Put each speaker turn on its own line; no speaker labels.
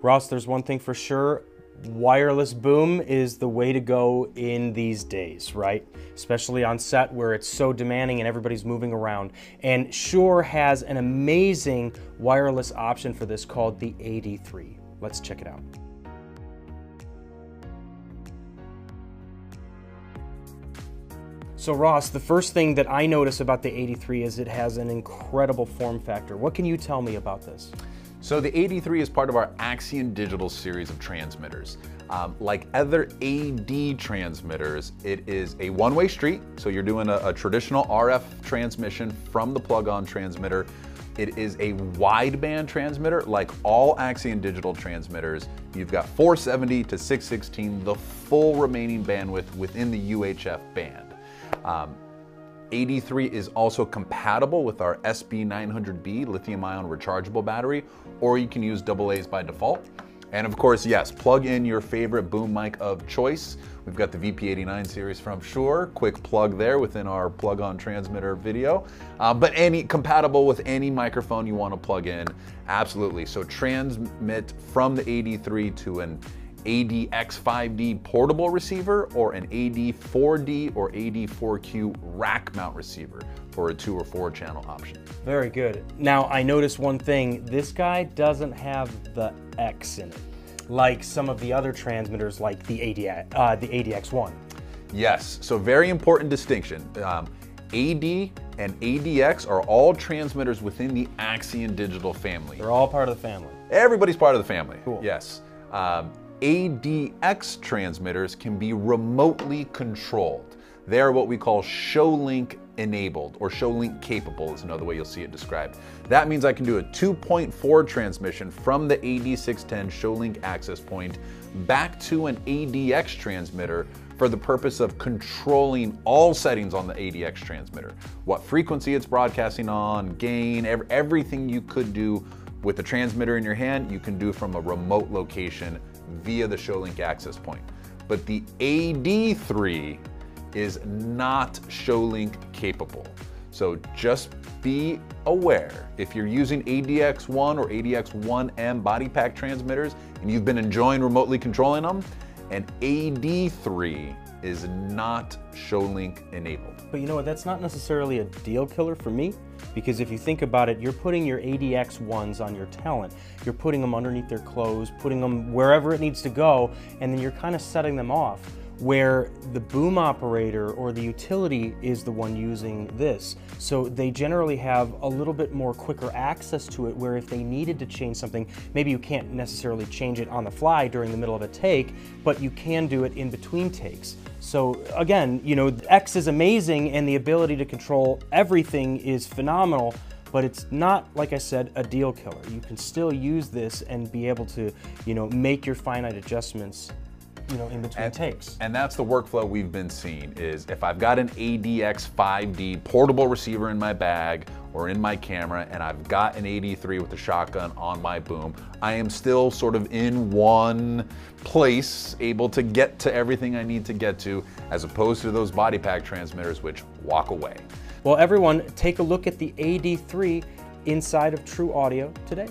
Ross, there's one thing for sure. Wireless boom is the way to go in these days, right? Especially on set where it's so demanding and everybody's moving around. And Shure has an amazing wireless option for this called the AD3. Let's check it out. So Ross, the first thing that I notice about the AD3 is it has an incredible form factor. What can you tell me about this?
So the AD3 is part of our Axient Digital series of transmitters. Um, like other AD transmitters, it is a one-way street, so you're doing a, a traditional RF transmission from the plug-on transmitter. It is a wideband transmitter, like all Axient digital transmitters. You've got 470 to 616, the full remaining bandwidth within the UHF band. Um, AD3 is also compatible with our SB900B lithium ion rechargeable battery, or you can use AA's by default. And of course, yes, plug in your favorite boom mic of choice. We've got the VP89 series from Shure. Quick plug there within our plug-on transmitter video. Uh, but any compatible with any microphone you want to plug in, absolutely. So transmit from the AD3 to an ADX5D portable receiver or an AD4D or AD4Q rack mount receiver for a two or four channel option.
Very good. Now I noticed one thing, this guy doesn't have the X in it, like some of the other transmitters like the, AD, uh, the ADX1.
Yes, so very important distinction. Um, AD and ADX are all transmitters within the Axient digital family.
They're all part of the family.
Everybody's part of the family.
Cool.
Yes. Um, ADX transmitters can be remotely controlled. They are what we call ShowLink enabled or ShowLink capable is another way you'll see it described. That means I can do a 2.4 transmission from the AD610 ShowLink access point back to an ADX transmitter for the purpose of controlling all settings on the ADX transmitter. What frequency it's broadcasting on, gain, everything you could do with the transmitter in your hand, you can do from a remote location via the ShowLink access point. But the AD3 is not ShowLink capable. So just be aware if you're using ADX1 or ADX1M body pack transmitters and you've been enjoying remotely controlling them, an AD3 is not ShowLink enabled.
But you know what, that's not necessarily a deal killer for me because if you think about it, you're putting your ADX ones on your talent. You're putting them underneath their clothes, putting them wherever it needs to go, and then you're kind of setting them off where the boom operator or the utility is the one using this. So they generally have a little bit more quicker access to it where if they needed to change something, maybe you can't necessarily change it on the fly during the middle of a take, but you can do it in between takes. So again, you know, X is amazing and the ability to control everything is phenomenal, but it's not, like I said, a deal killer. You can still use this and be able to, you know, make your finite adjustments you know, in between
and,
takes.
And that's the workflow we've been seeing is if I've got an ADX 5D portable receiver in my bag or in my camera and I've got an AD3 with the shotgun on my boom, I am still sort of in one place, able to get to everything I need to get to, as opposed to those body pack transmitters which walk away.
Well, everyone, take a look at the AD3 inside of Trew Audio today.